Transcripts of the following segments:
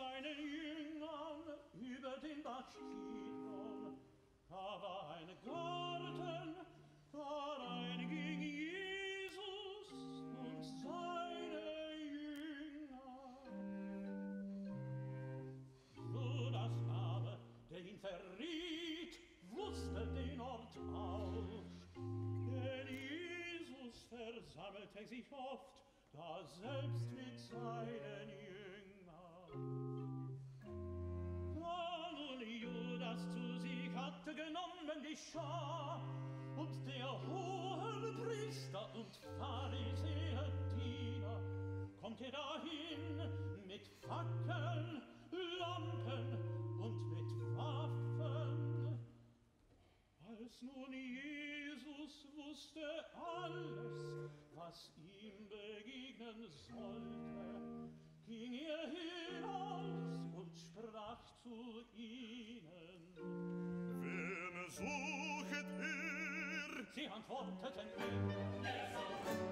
seinen Jüngern über den Bach Kidron. Da war ein Garten, darein ging Jesus und seine Jünger. Judas aber, der ihn verriet, wusste den Ort auch, denn Jesus versammelte sich oft, da selbst mit seinen Schar, und der hohe Priester und Pharisäer Diener, kommt er dahin mit Fackeln, Lampen und mit Waffen. Als nun Jesus wusste alles, was ihm begegnen sollte, ging er hinaus und sprach zu ihnen. sie antworteten ihm, Jesus!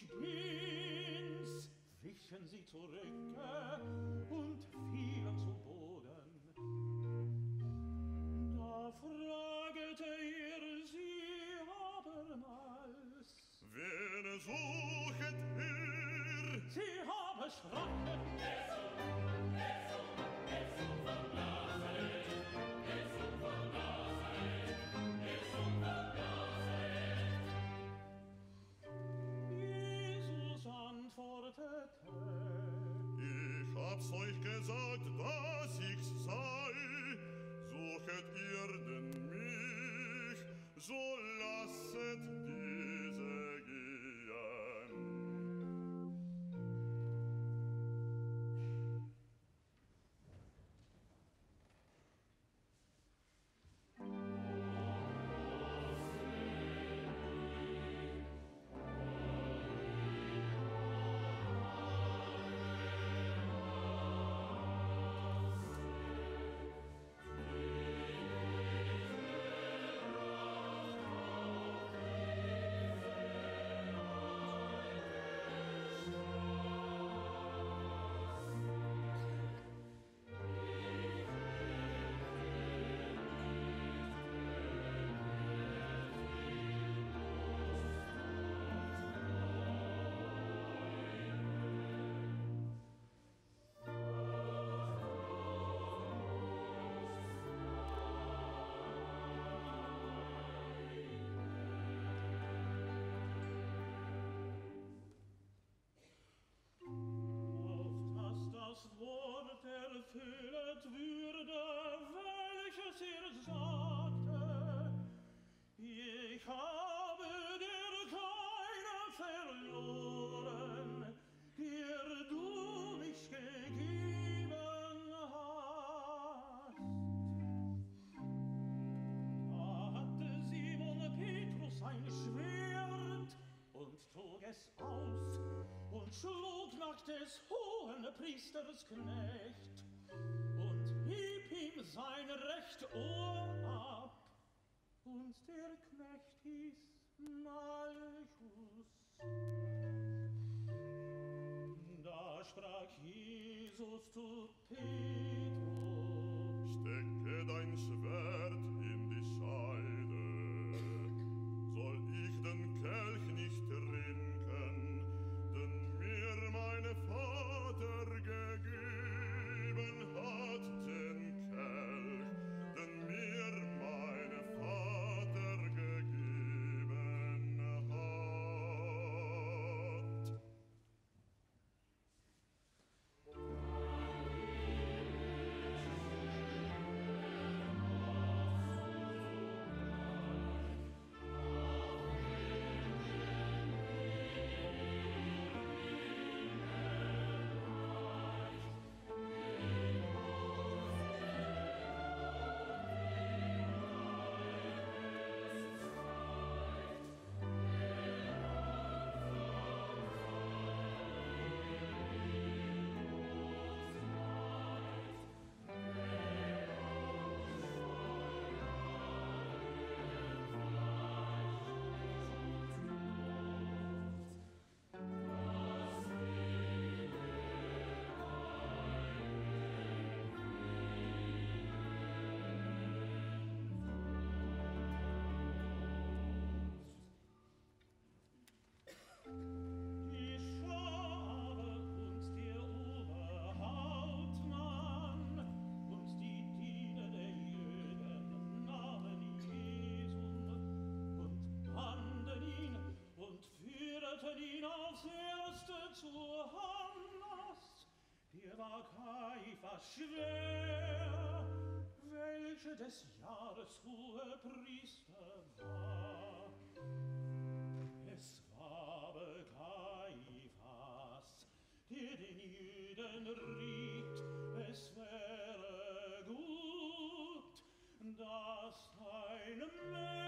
ich bin's. Wischen Sie zurück, Euch gesagt, erfüllet würde, welches ihr sagte. Ich habe dir keine verloren, ihr du mich gegeben hast. Da hatte Simon Petrus ein Schwert und zog es aus und schlug nach des hohen Priesters Knäuel. Hieb ihm sein recht Ohr ihn aufs Erste zur Hannas, Hier war Kaiphas schwer, welche des Jahres hohe Priester war. Es war Kaiphas, der den Jüden riet, es wäre gut, dass ein Mensch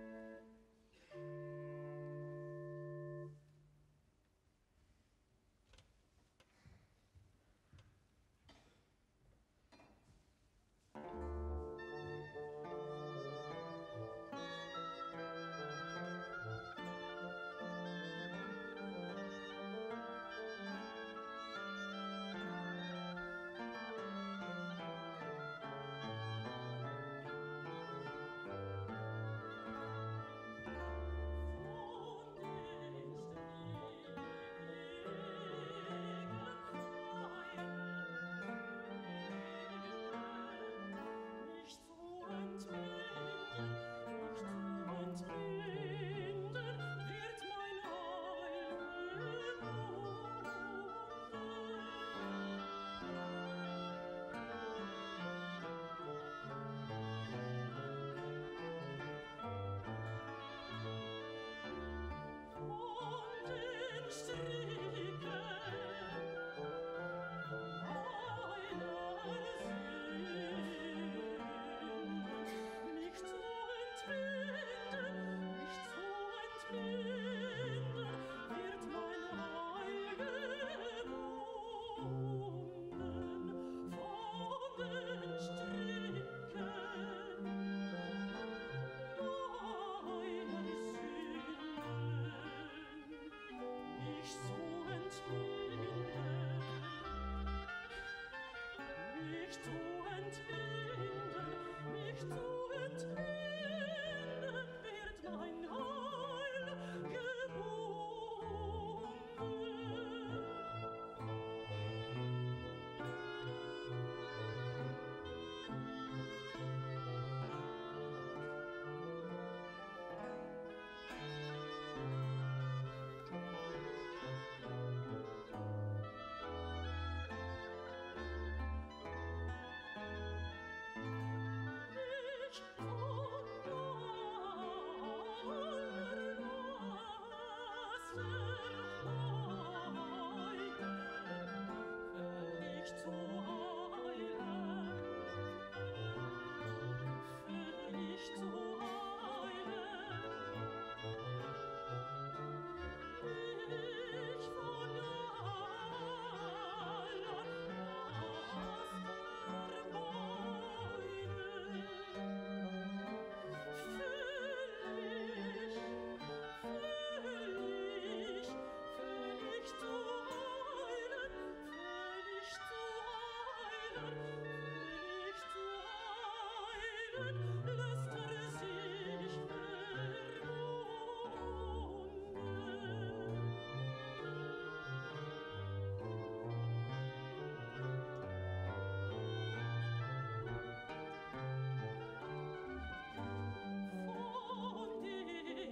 to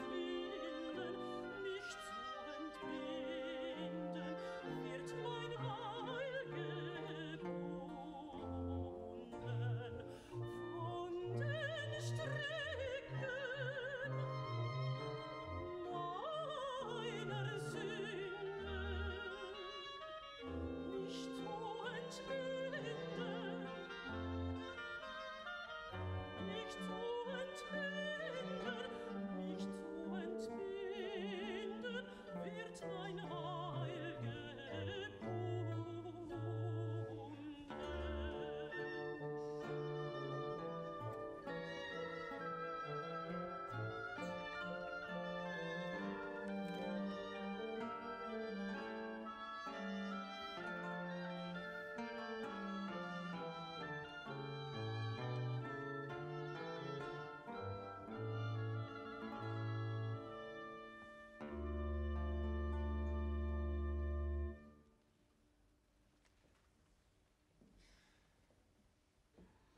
me.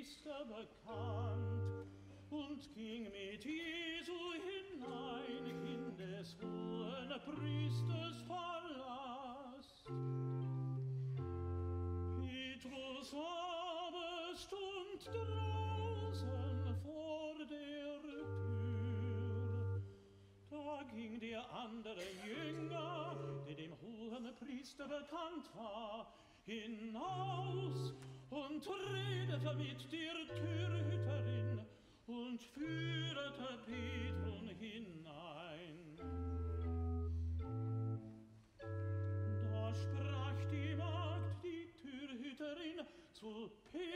Priester bekannt und ging mit Jesu hinein in des hohen Priesters Palast. Petrus aber stund draußen vor der Tür. Da ging der andere Jünger, der dem hohen Priester bekannt war, hinaus und redete mit der Türhüterin und führte Petrun hinein. Da sprach die Magd, die Türhüterin, zu Petru,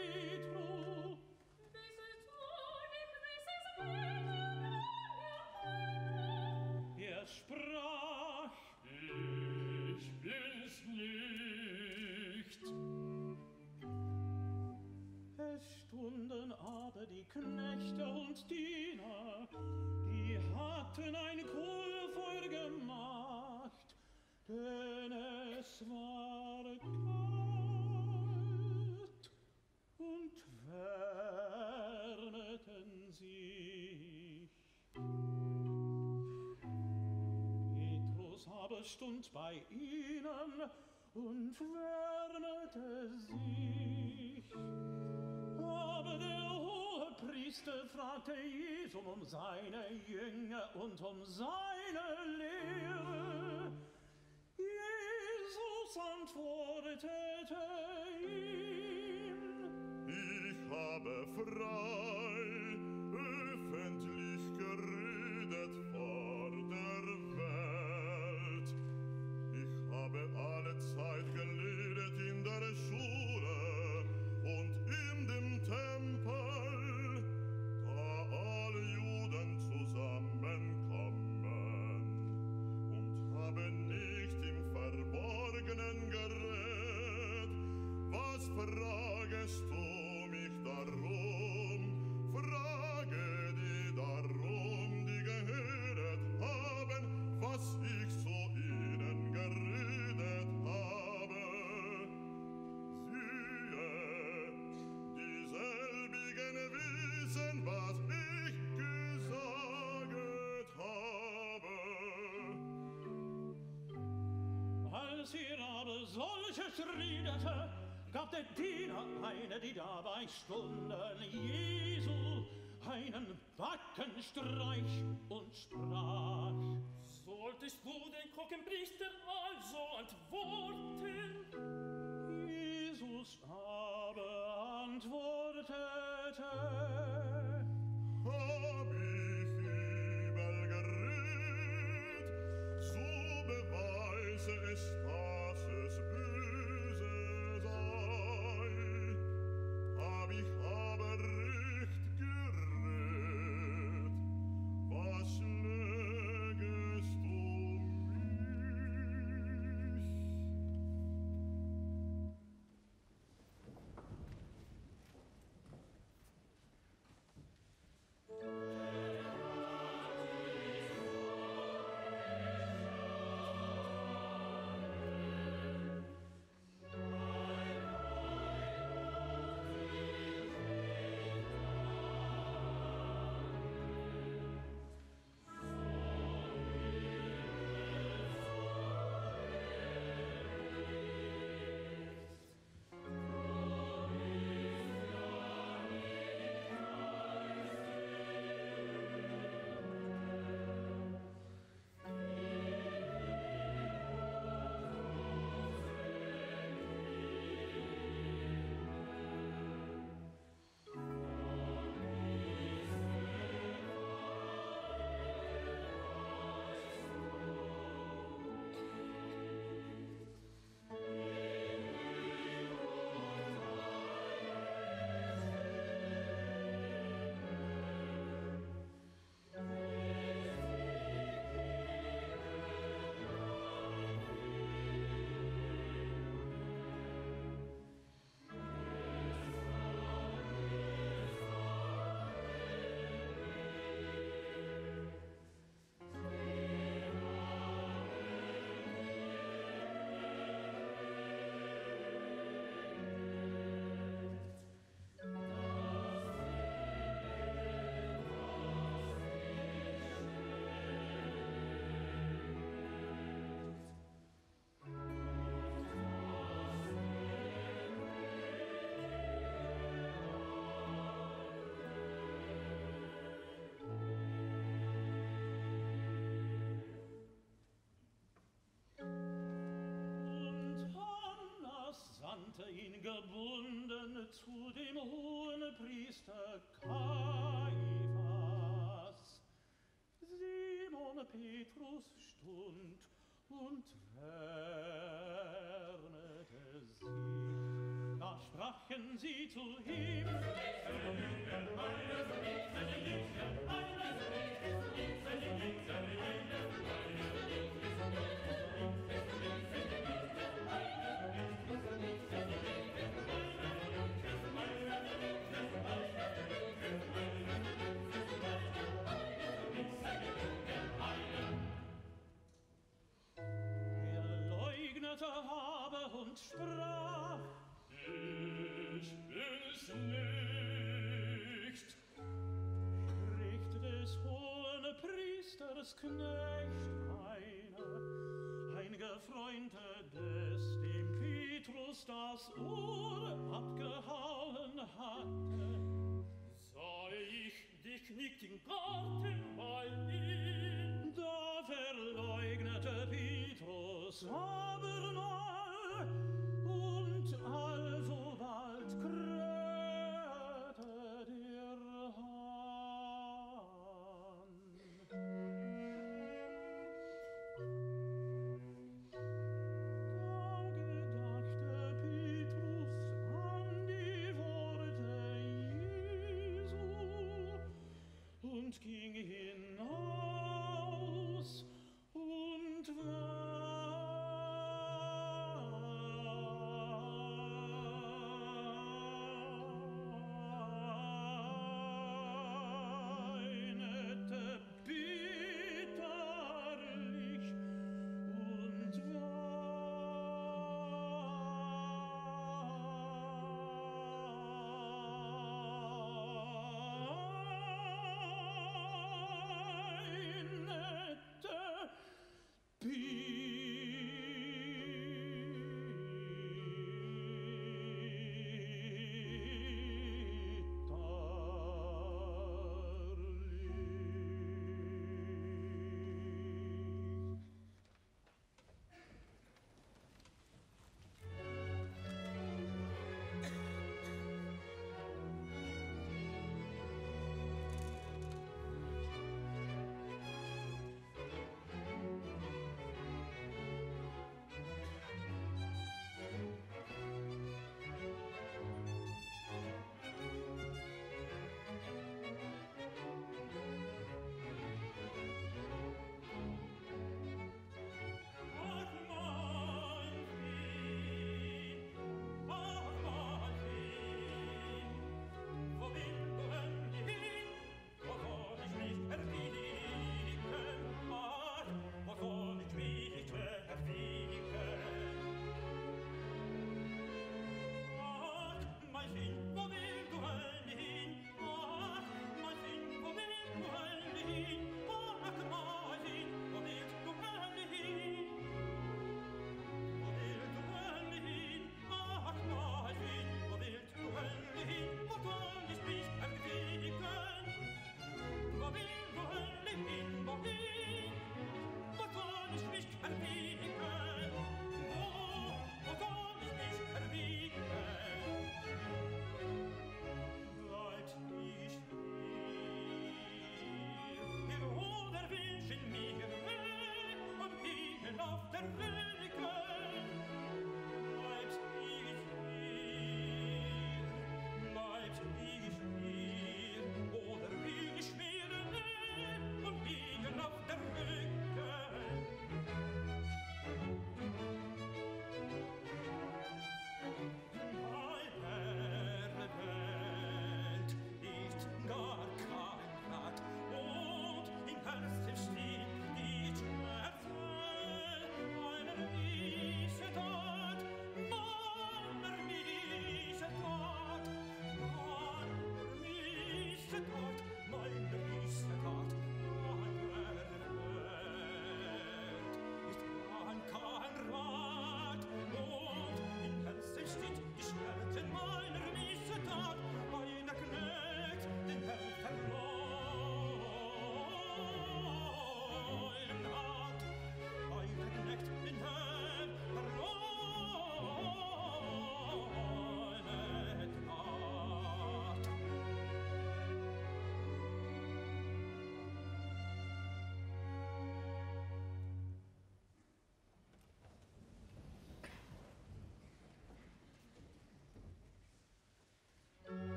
stund bei ihnen und wärmete sich. Aber der hohe Priester fragte Jesu um seine Jünger und um seine Lehre. Jesus antwortete ihm, Ich habe frei, fragest du mich darum, frage die darum, die gehört haben, was ich zu ihnen geredet habe. Siehe, dieselbigen wissen, was ich gesagt habe. Als ihr aber solches redete, brachte Diener eine, die dabei stunden, Jesu einen Backenstreich und sprach. Solltest du den Kockenpriester also antworten? Jesus aber antwortete, Hab ich übel gerät, so beweise es gebunden zu dem hohen Priester Kaifas. Simon Petrus stund und fernete sie. Da sprachen sie zu ihm, Seine Jünger, meine Jünger, meine Jünger, meine Jünger, meine Jünger, leugnete aber und sprach, Ich bin's nicht. spricht des hohen Priesters Knecht einer, Freunde des dem Petrus das Ohr abgehauen hatte. Sah ich dich nicht im Garten bei ihm. Da verleugnete Petrus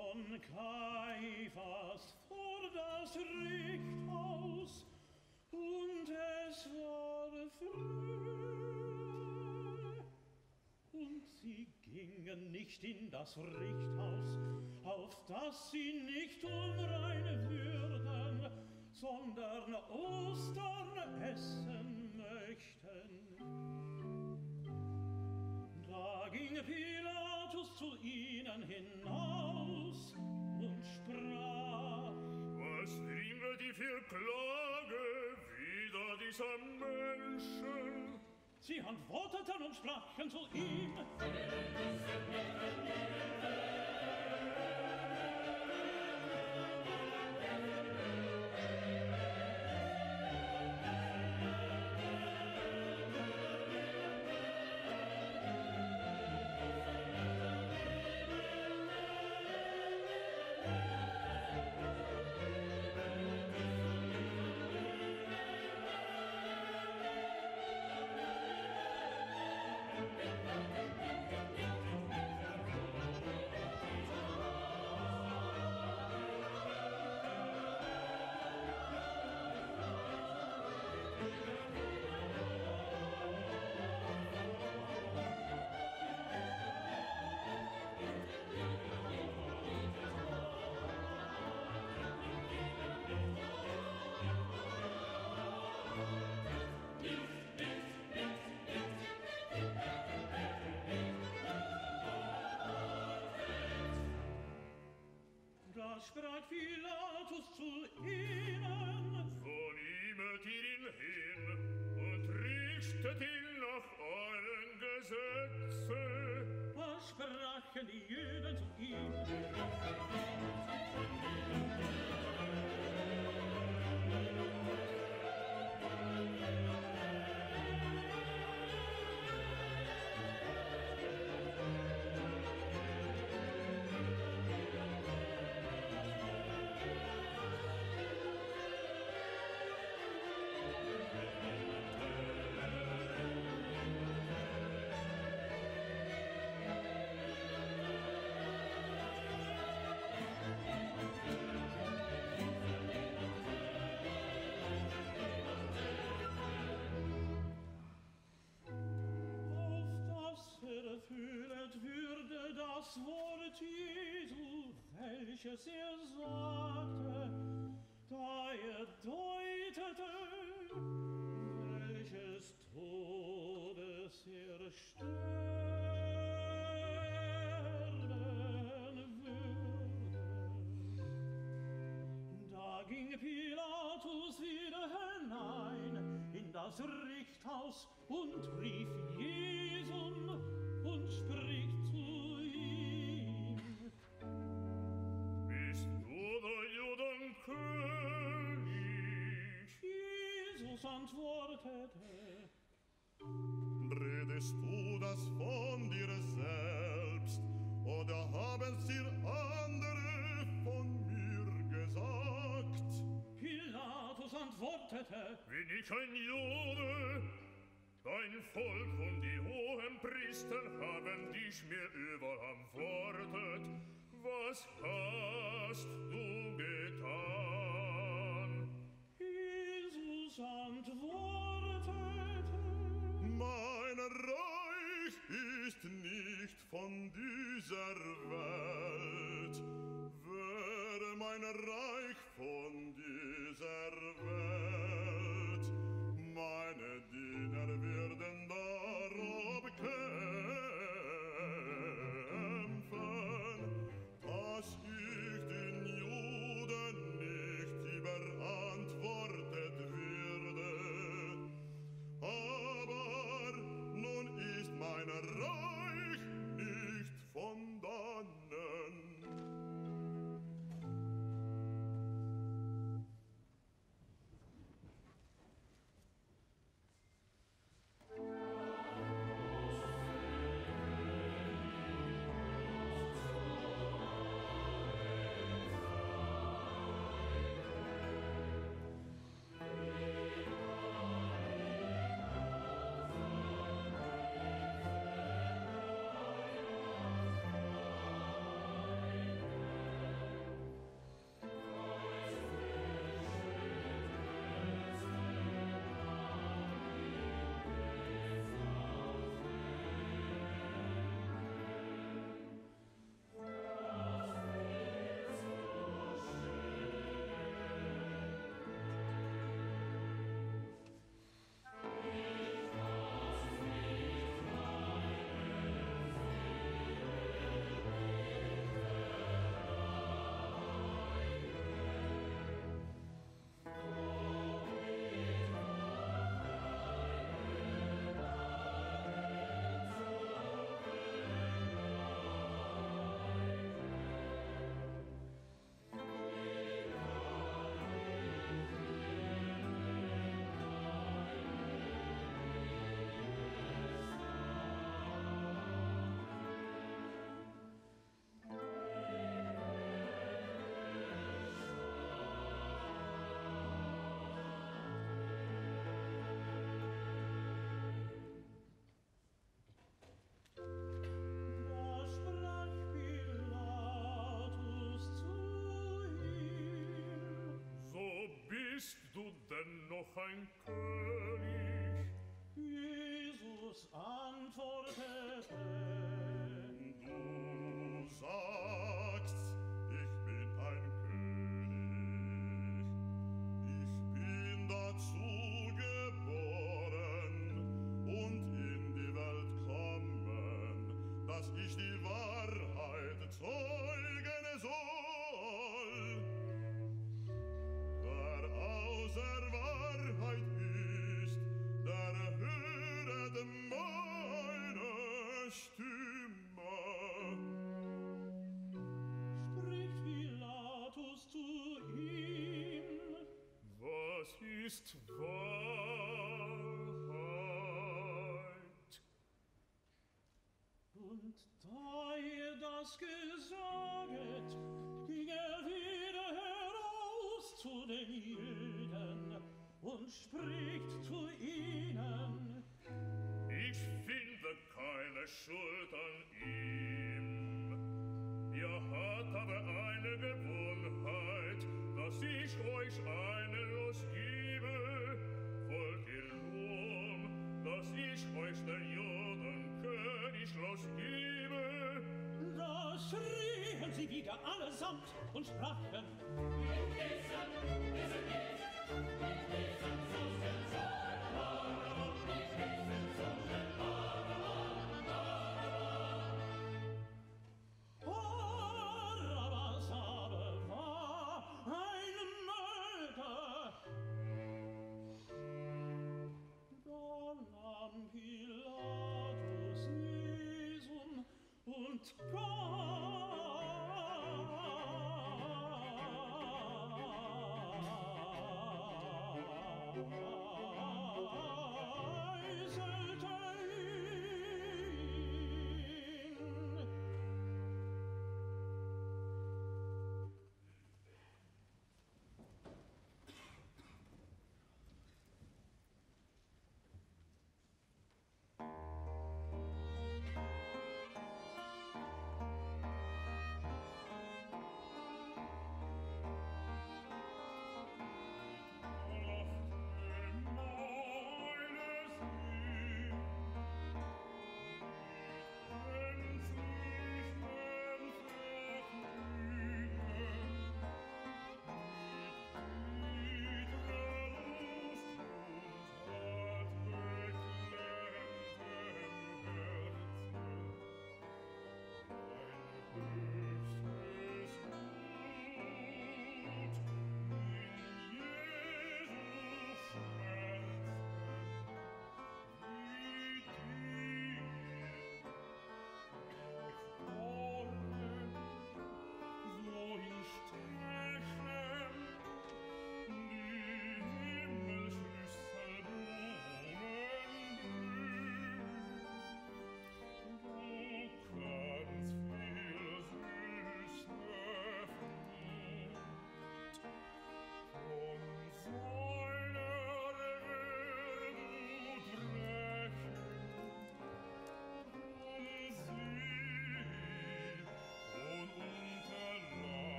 von Kaiphas vor das Richthaus, und es war früh. Und sie gingen nicht in das Richthaus, auf dass sie nicht unrein würden, sondern Ostern essen möchten. Da ging Pilatus zu ihnen hinaus wie viel Klage wider dieser Menschen. Sie antworteten und sprachen zu ihm. sprach Pilatus zu ihnen. Von ihm ihr ihn hin und richtet ihn nach euren Gesetze. Da sprachen die Jüden zu ihm. Erfüllet würde das Wort Jesu, welches er sagte, da er deutete, welches Todes er sterben würde. Da ging Pilatus wieder hinein in das Richthaus und rief Jesum und spricht zu ihm. Bist du der Judenkönig? Jesus antwortete, Redest du das von dir selbst, oder haben dir andere von mir gesagt? Pilatus antwortete, Bin ich ein Jude? Dein Volk und die hohen Priester haben dich mir überantwortet. Was hast du getan? Jesus antwortete, Mein Reich ist nicht von dieser bist du dennoch ein König? Jesus antwortete, Du sagst, ich bin ein König, ich bin dazu geboren und in die Welt kommen, dass ich die ist Wahrheit. Und da ihr das gesaget, ging er wieder heraus zu den Jüngern. schrien sie wieder allesamt und sprachen Insel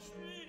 Mensch,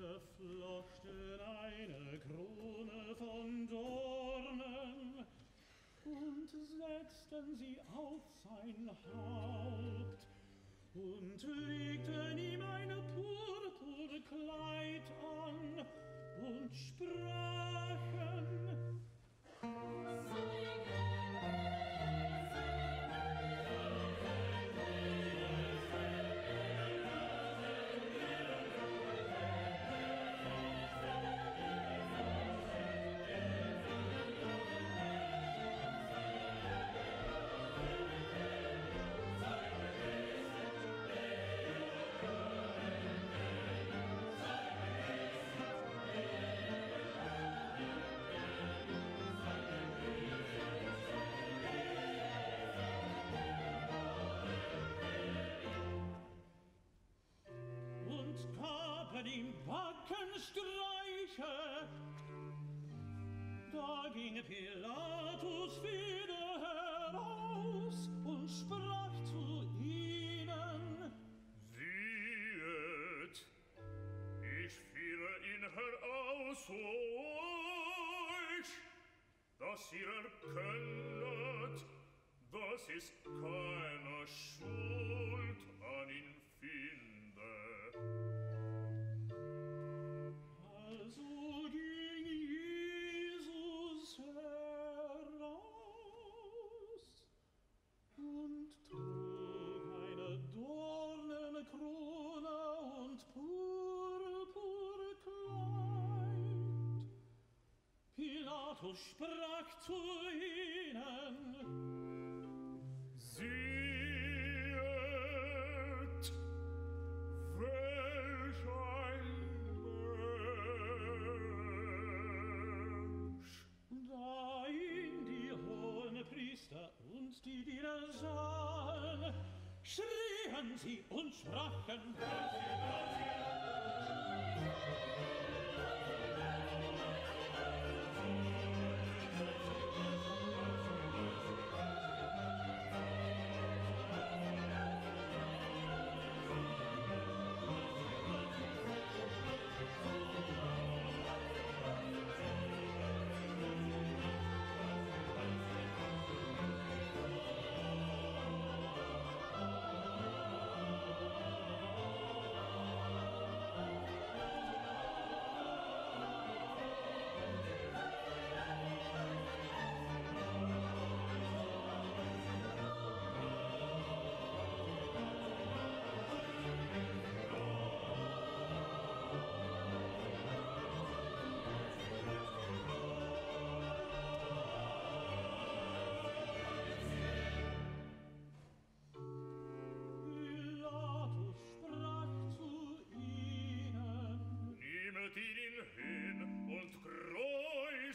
Knechte flochten eine Krone von Dornen. Und setzten sie auf sein Haupt ihm Backenstreiche. Da ging Pilatus wieder heraus und sprach zu ihnen, Siehet, ich führe ihn heraus euch, dass ihr erkennet, dass es keine sie und sprachen.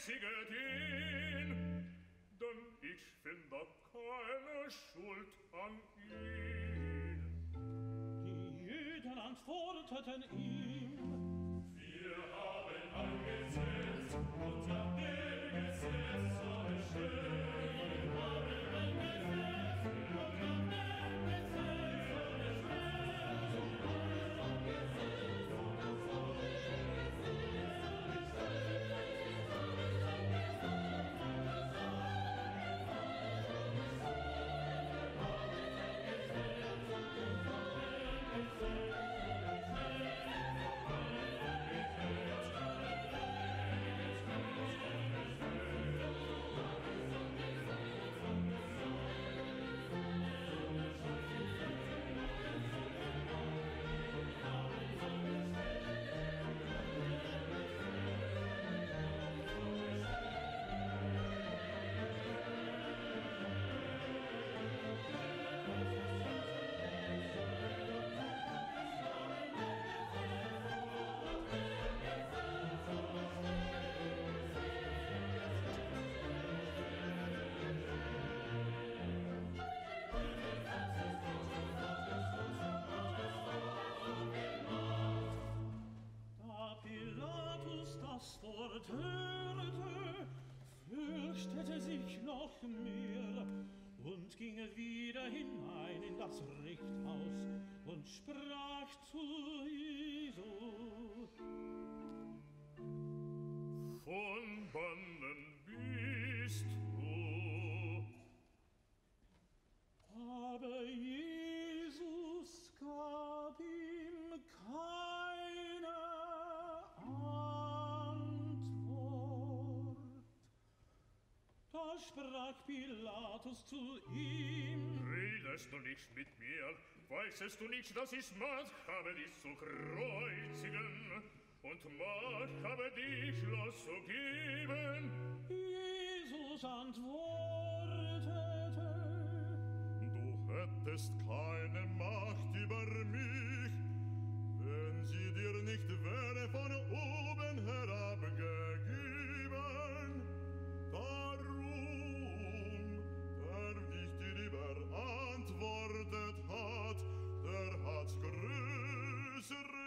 schicket ihn, denn ich finde keine Schuld an ihn. Die Jüden antworteten ihm, das Wort hörte, fürchtete sich noch mehr und ging wieder hinein in das Richthaus und sprach zu Jesu. Von Bannen bist du? Aber Jesus Sprach Pilatus zu ihm. Redest du nicht mit mir? Weißest du nicht, dass ich Macht habe, dich zu kreuzigen? Und Macht habe, dich loszugeben? Jesus antwortete. Du hättest keine Macht über mich, wenn sie dir nicht wäre von oben herab gegeben. Dann antwortet hat, der hat größere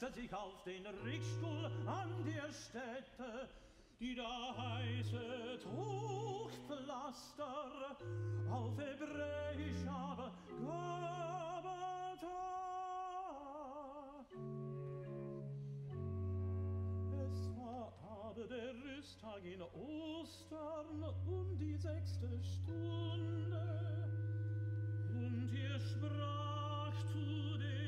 setzte sich auf den Richtstuhl an der Stätte, die da heiße Tuchpflaster, auf Hebräisch aber Gabata. Es war aber der Rüsttag in Ostern um die sechste Stunde. Und er sprach zu den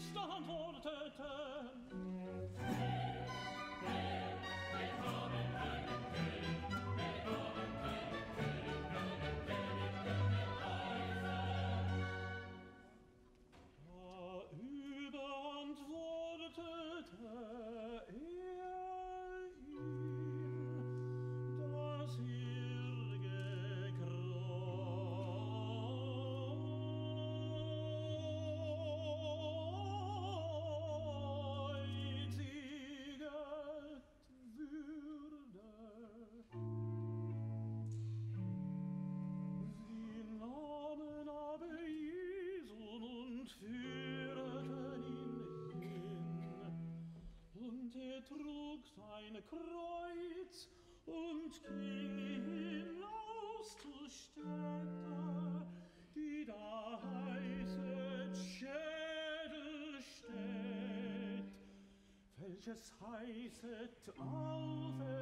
stop on welches heißet auf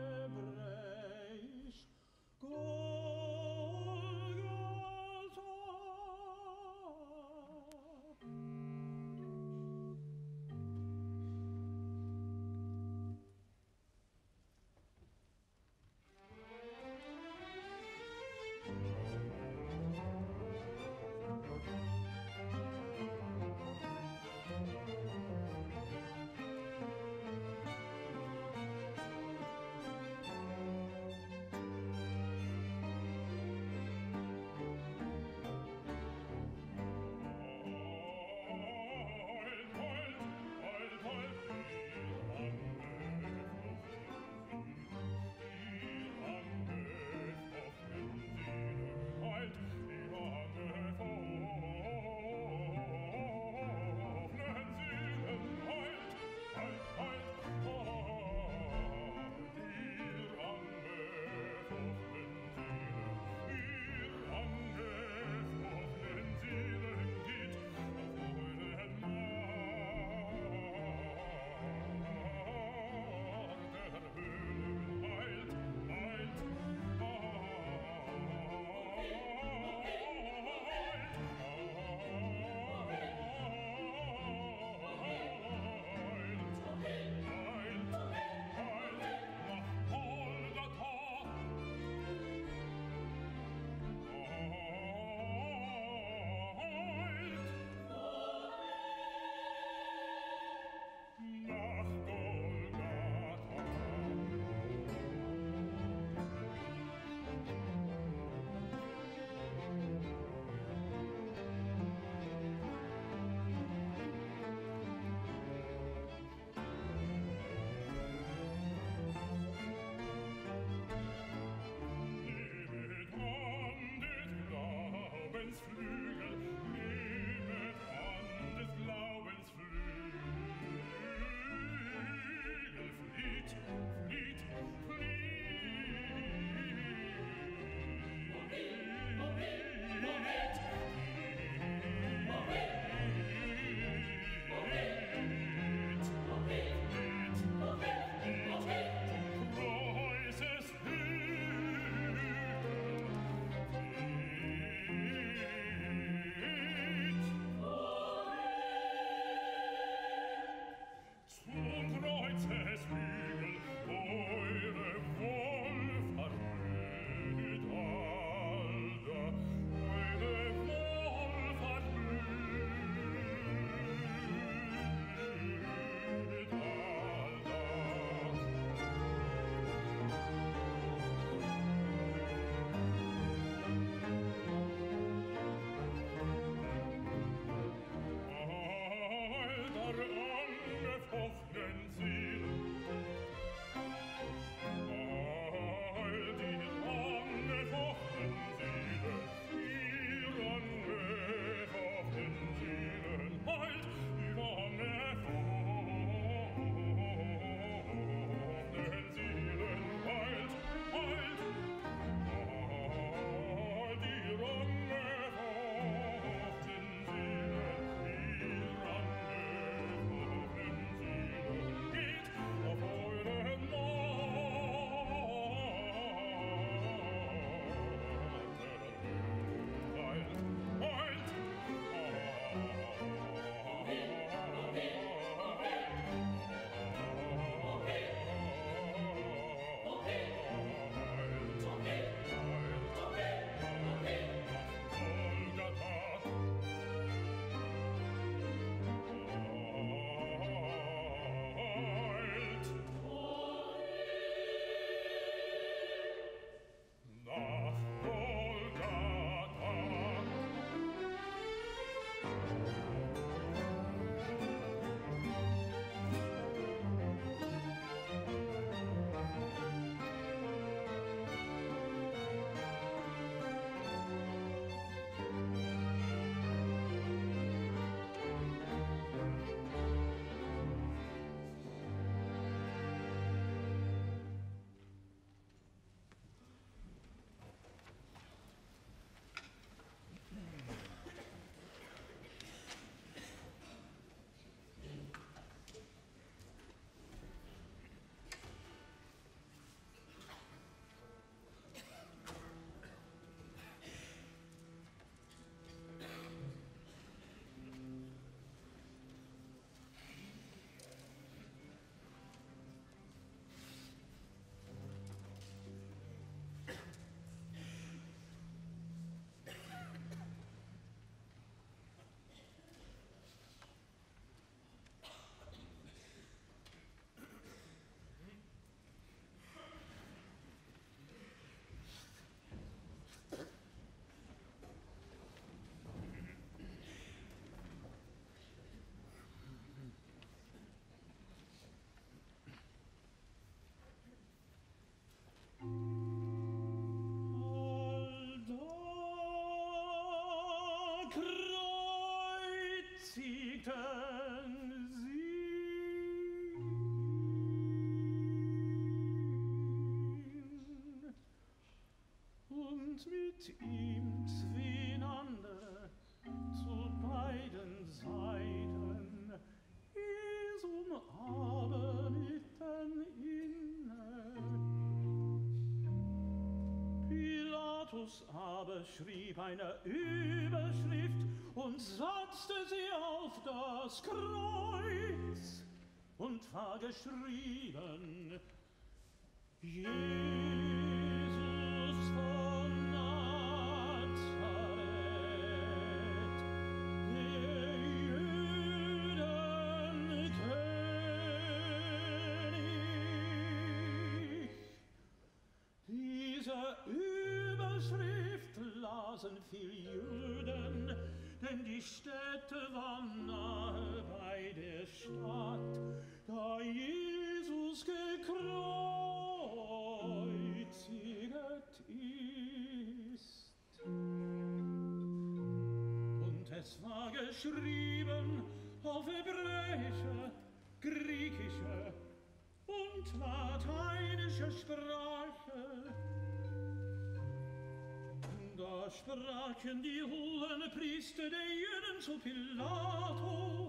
schrieb eine Überschrift und satzte sie auf das Kreuz und war geschrieben, Jesus viel Juden, denn die Städte war nahe bei der Stadt, da Jesus gekreuziget ist. Und es war geschrieben auf hebräische, griechische und lateinische Sprache. da sprachen die hohen Priester der Jüden zu Pilatus,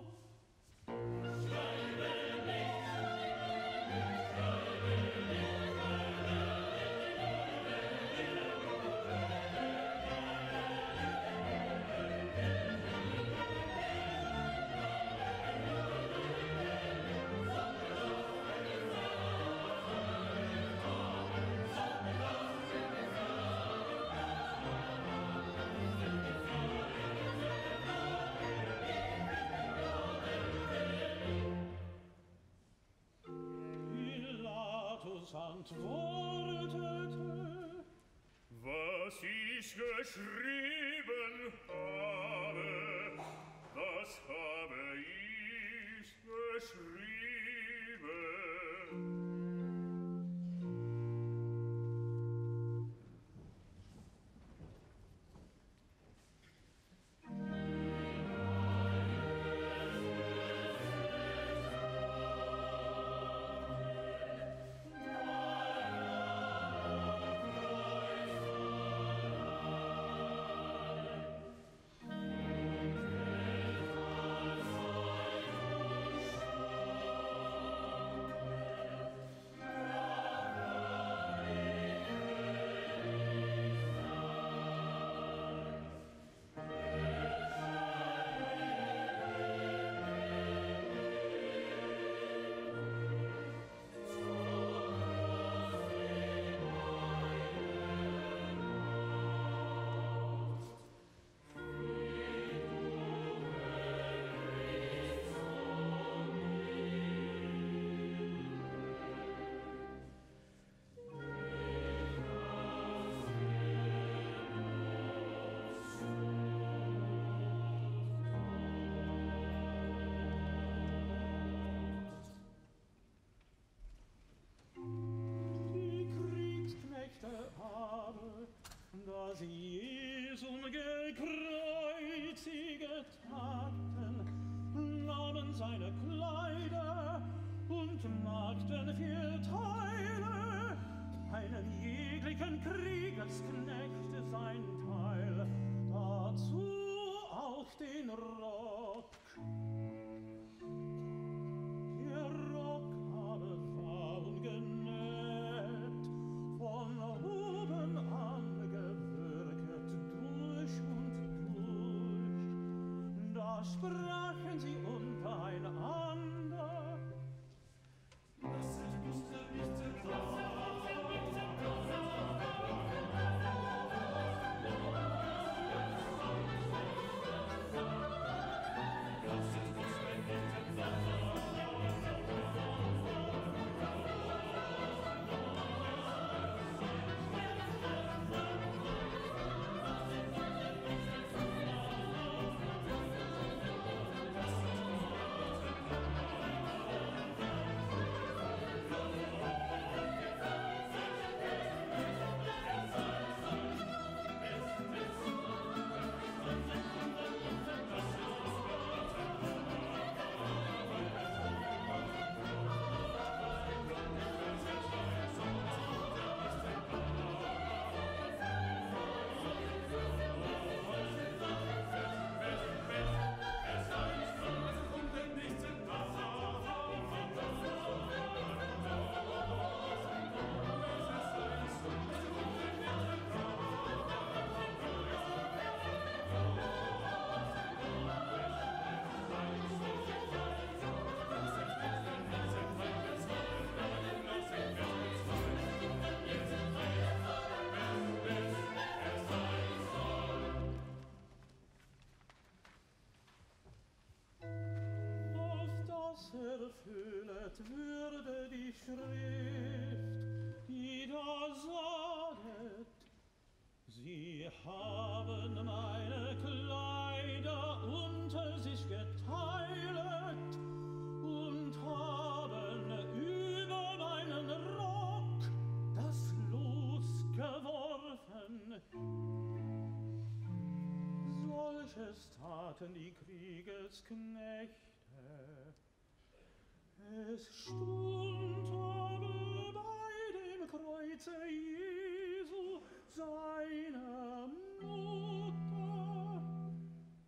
antwortete, was ich geschrieben was Jesum gekreuzigt, erfüllet würde die Schrift, die da saget, Sie haben meine Kleider unter sich geteilet und haben über meinen Rock das Los geworfen. Solches taten die Kriegesknechte. es stund aber bei dem Kreuze Jesu seiner Mutter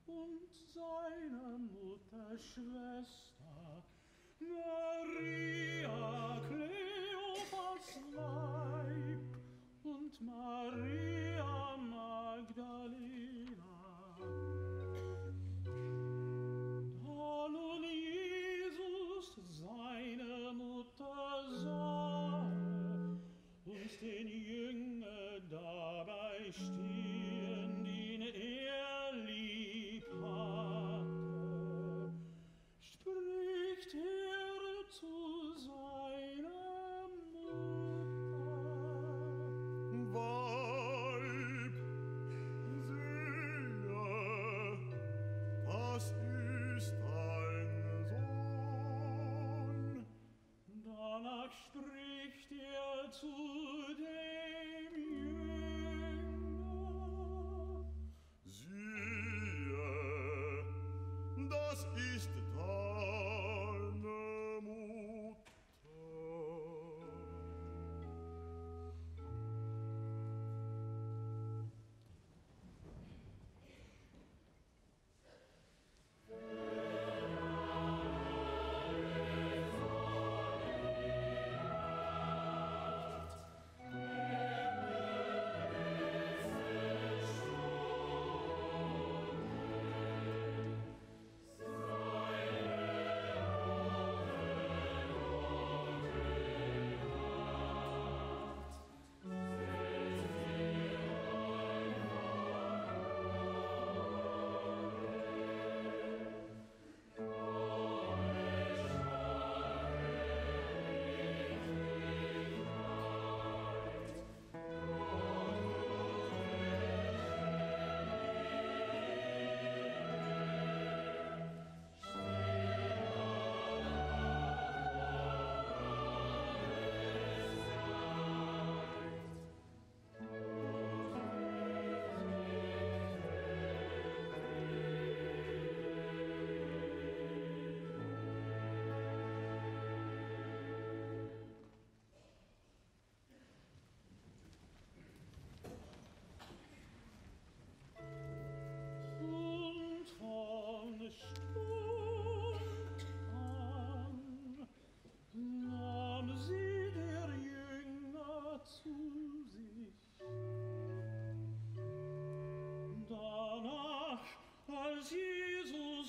und seiner Mutter Schwester Maria Kleopas war.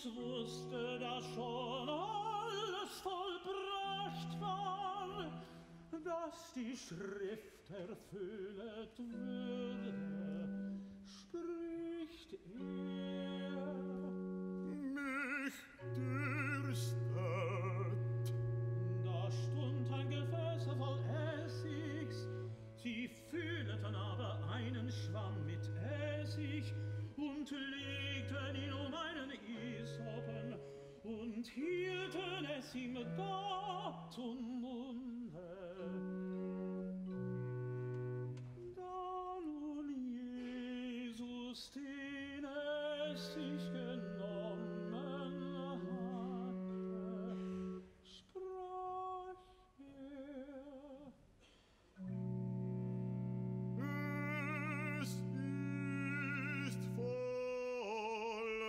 ich wusste, dass schon alles vollbracht war, dass die Schrift erfüllet wird. esim datum munde. Danum Iesus den es sich genommen hatte sprach er Es ist vollbracht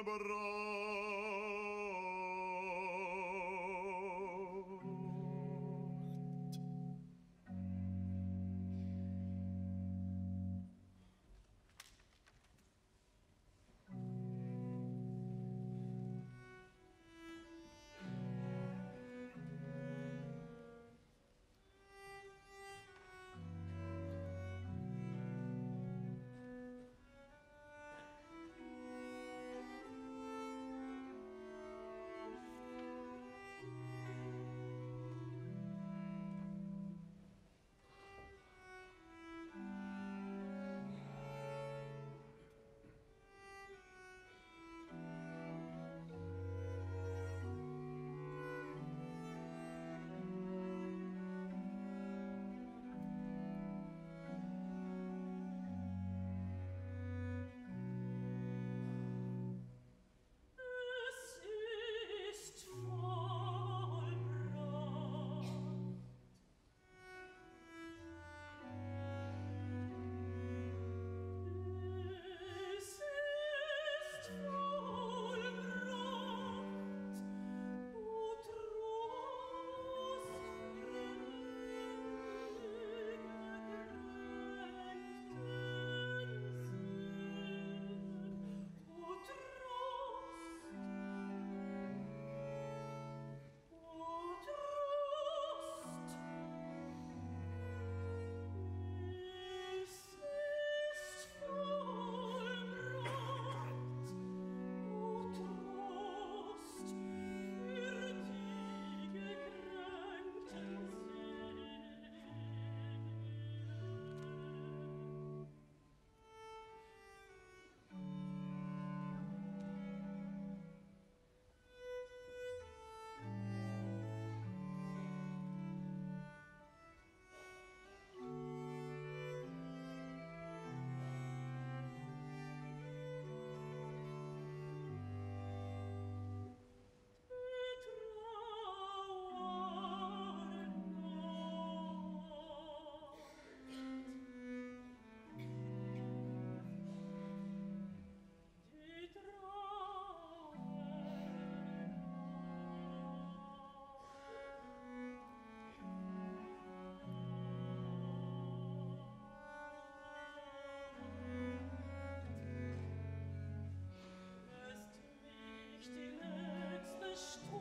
pushed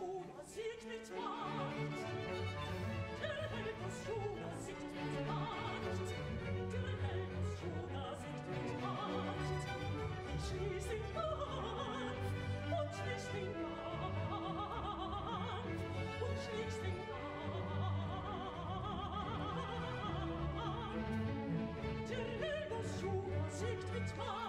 Schumer siegt mit Macht. Der passion Schumer siegt mit Macht. Der Helmut Schumer siegt mit Macht. Ich schließ den Kampf und schließ den Kampf und schließ den Kampf. Der Helmut Schumer siegt mit Macht.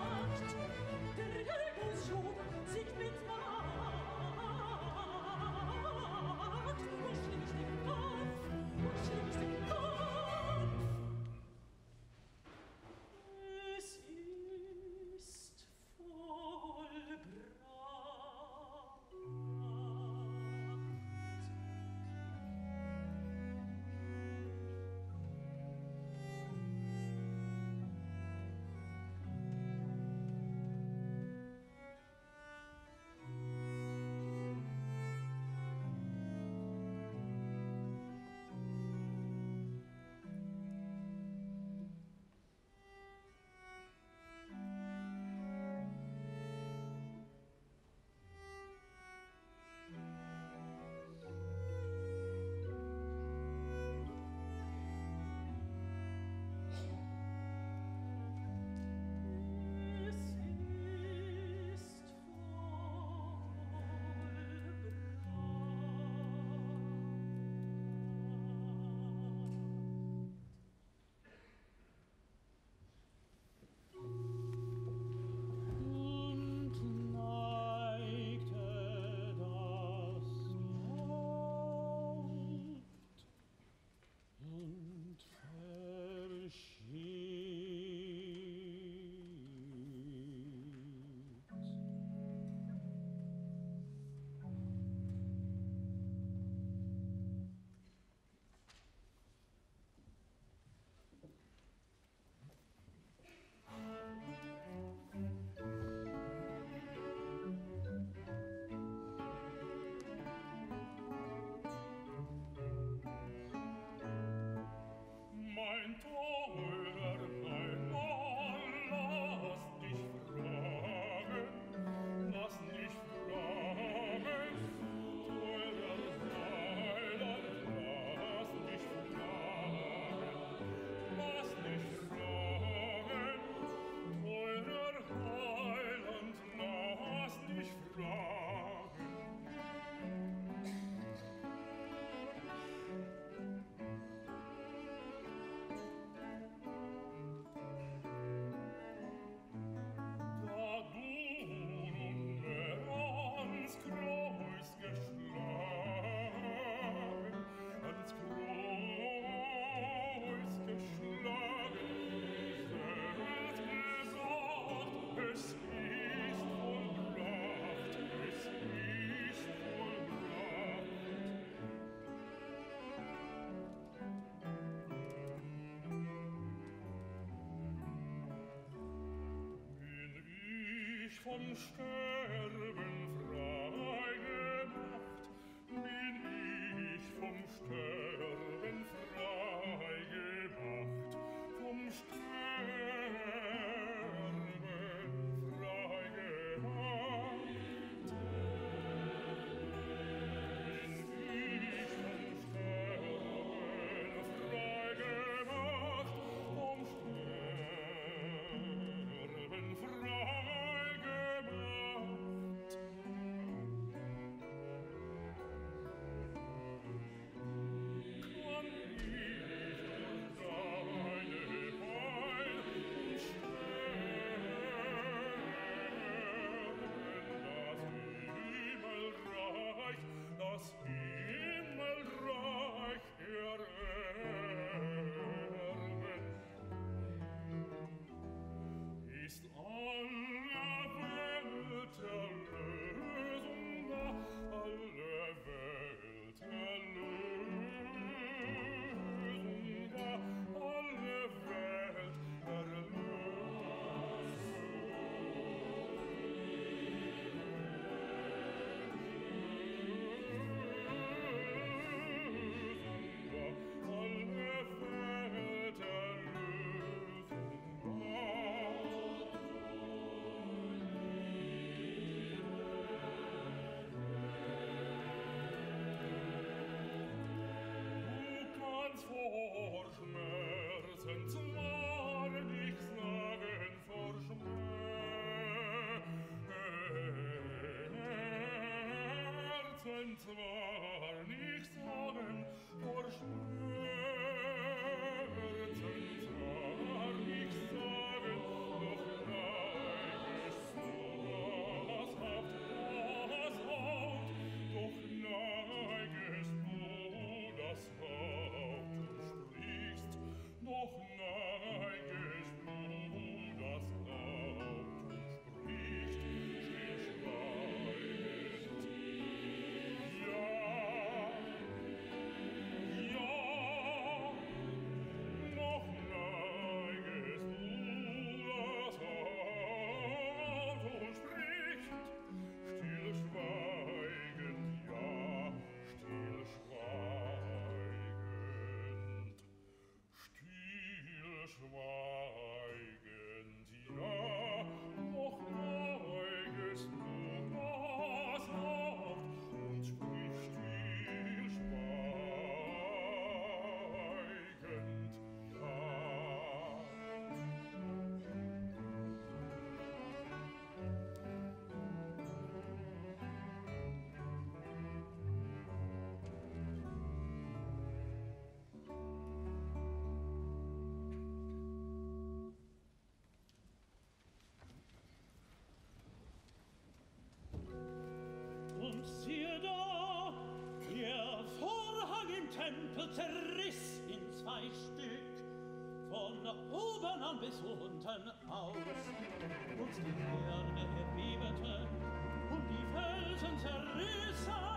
From you. vor Schmerzen zum ich sagen vor Schmerzen zerriss in zwei Stück, von oben an bis unten aus. Und die Erde erbebete und die Felsen zerrissen.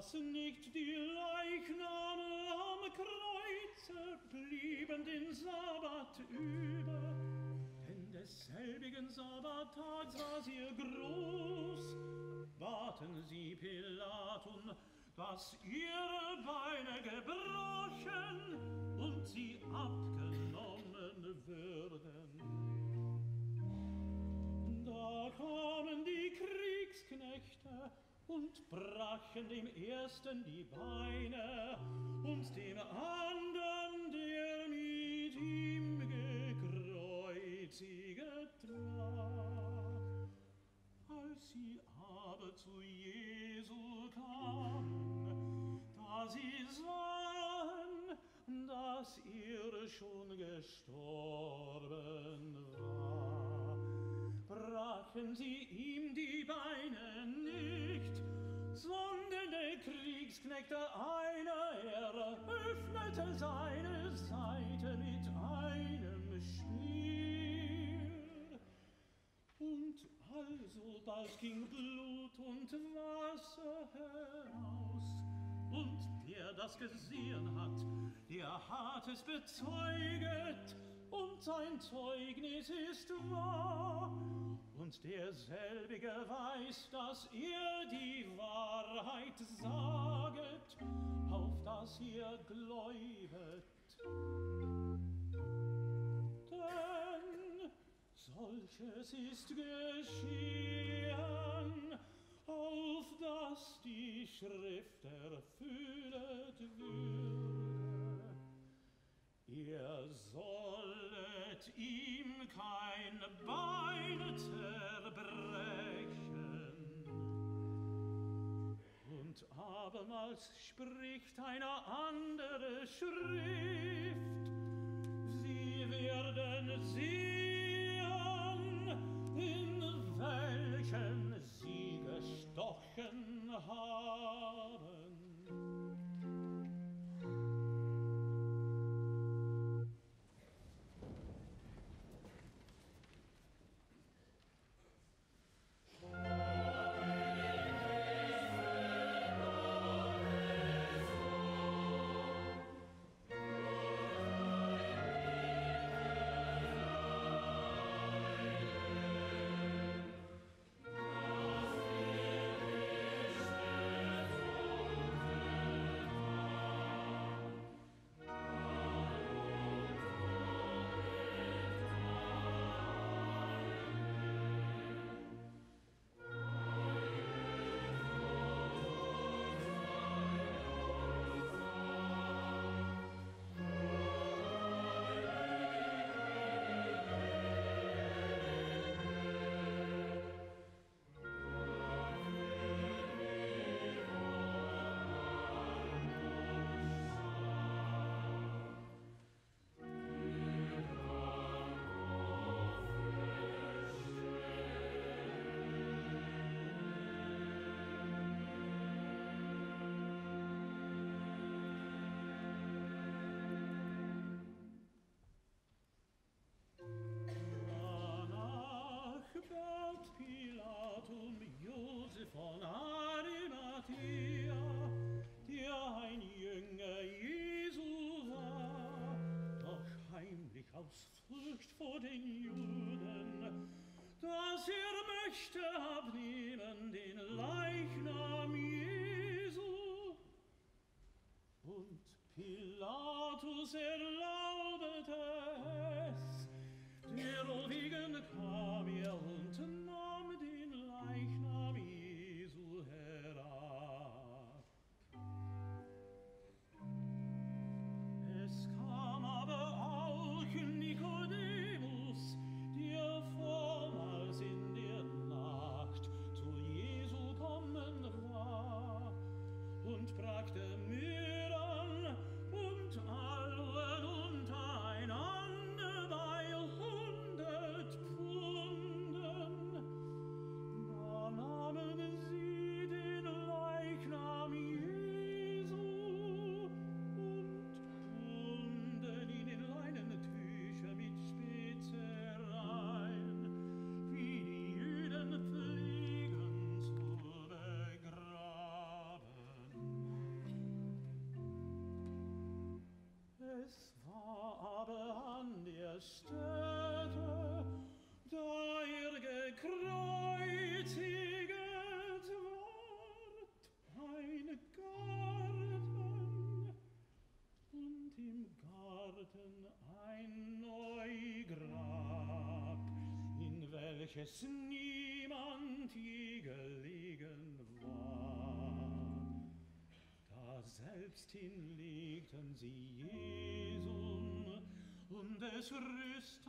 Dass nicht die Leichname am Kreuze blieben den Sabbat über, denn desselbigen Sabbattags war sie groß, baten sie Pilatum, dass ihre Beine gebrochen und sie abgenommen brachen dem ersten die Beine und dem andern, der mit ihm gekreuziget war. Als sie aber zu Jesu kamen, da sie sahen, dass er schon gestorben war, brachen sie ihm die Beine nicht, sondern der Kriegsknechte einer, er öffnete seine Seite mit einem Speer. Und alsobald ging Blut und Wasser heraus, und der das gesehen hat, der hat es bezeuget, und sein Zeugnis ist wahr. Und derselbige weiß, dass er die Wahrheit saget, auf dass ihr gläubet. Denn solches ist geschehen, auf dass die Schrift erfüllet würde. Ihr sollet ihm kein Bein zerbrechen. Und abermals spricht eine andere Schrift, sie werden sehen, in welchen sie gestochen haben. welches niemand je gelegen war. Da selbst hinlegten sie Jesum und es rüsteten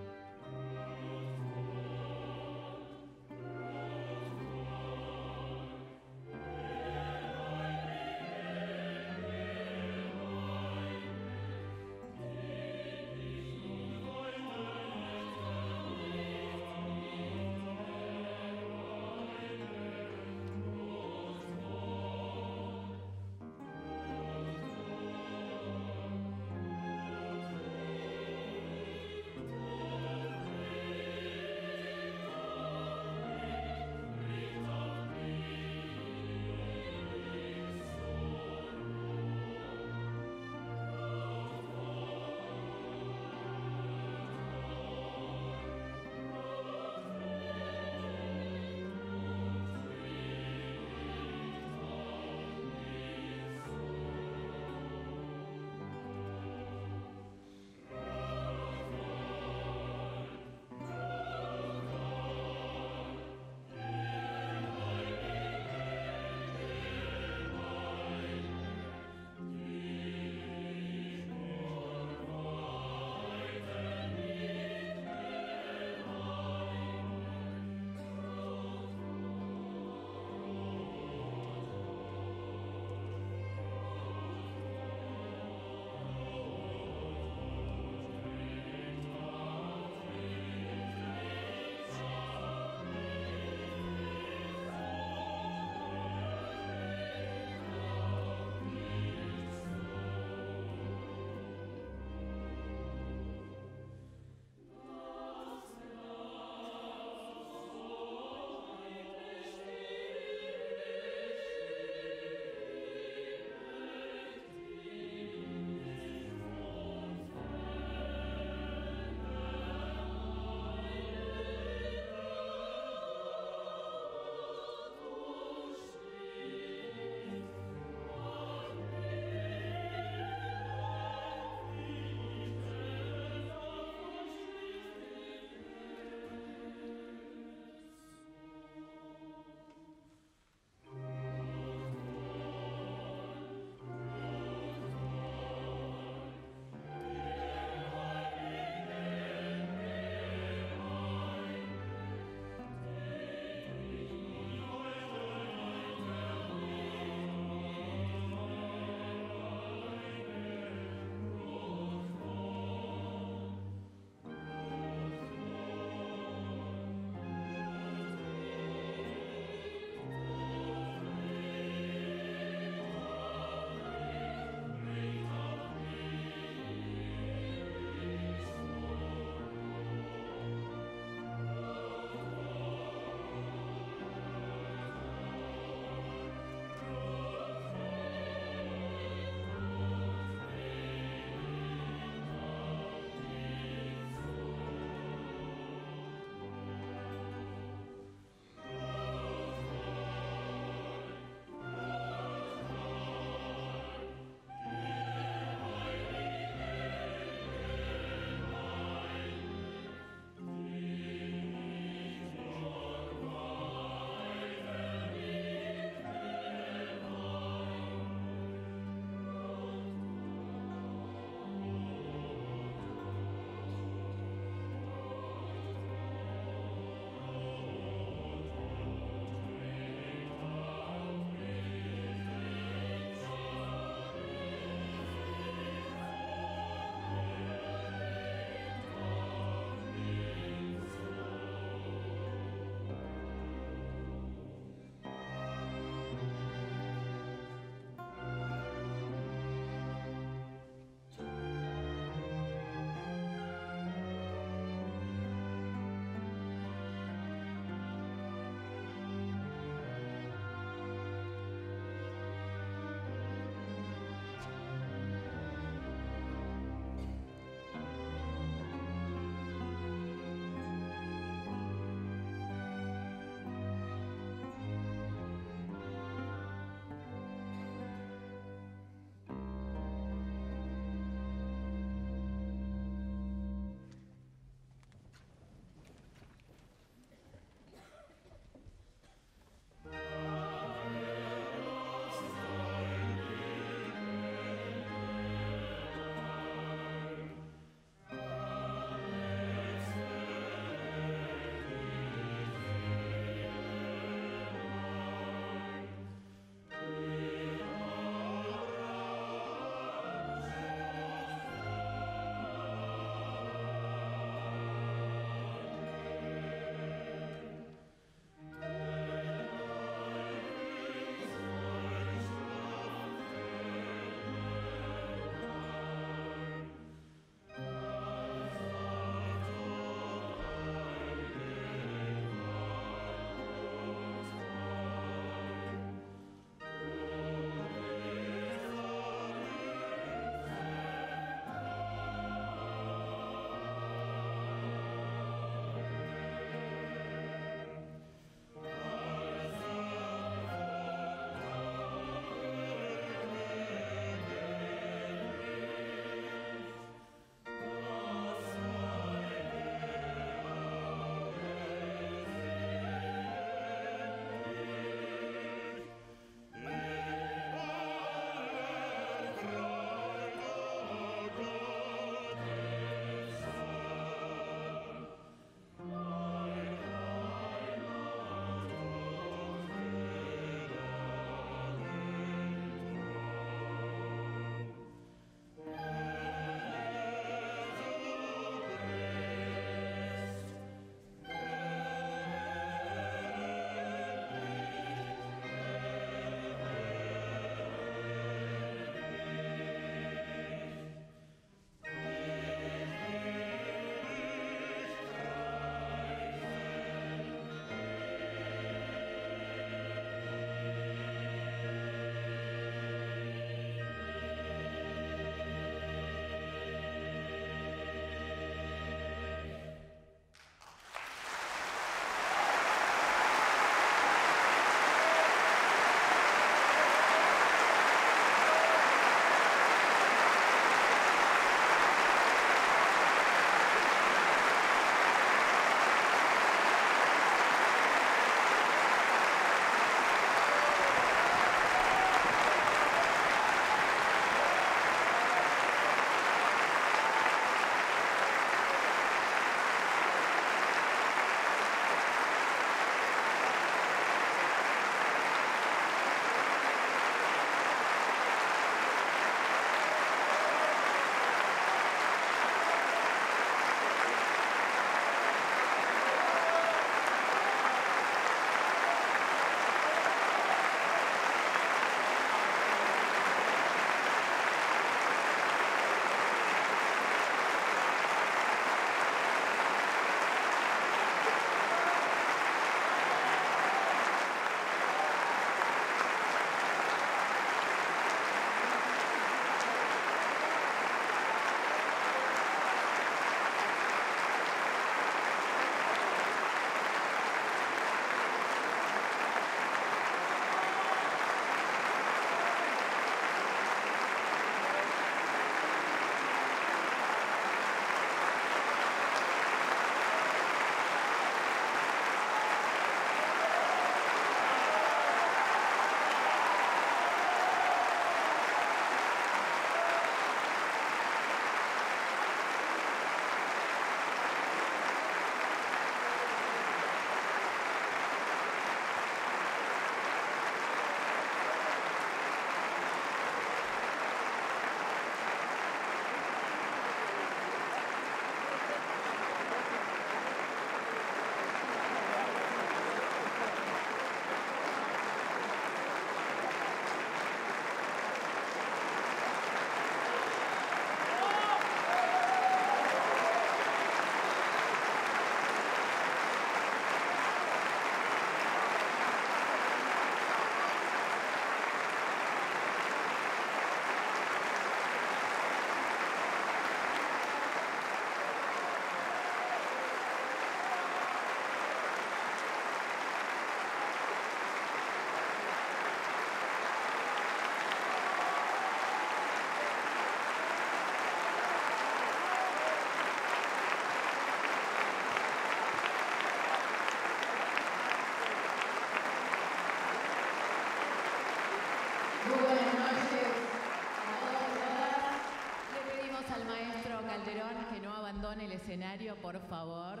abandone el escenario, por favor.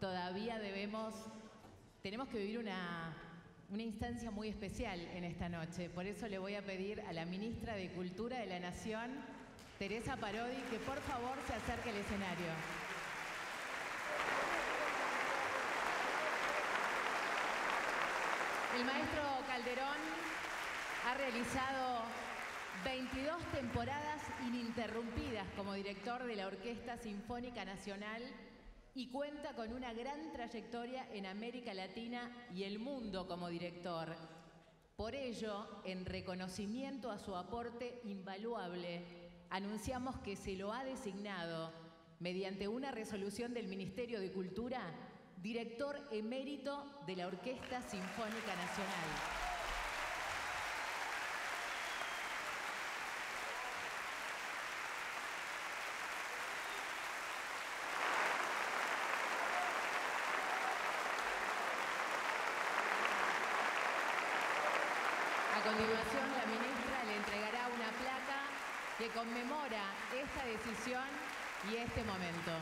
Todavía debemos, tenemos que vivir una, una instancia muy especial en esta noche. Por eso le voy a pedir a la ministra de Cultura de la Nación, Teresa Parodi, que por favor se acerque al escenario. El maestro Calderón ha realizado 22 temporadas ininterrumpidas como director de la Orquesta Sinfónica Nacional y cuenta con una gran trayectoria en América Latina y el mundo como director. Por ello, en reconocimiento a su aporte invaluable, anunciamos que se lo ha designado, mediante una resolución del Ministerio de Cultura, director emérito de la Orquesta Sinfónica Nacional. A continuación, la ministra le entregará una placa que conmemora esta decisión y este momento.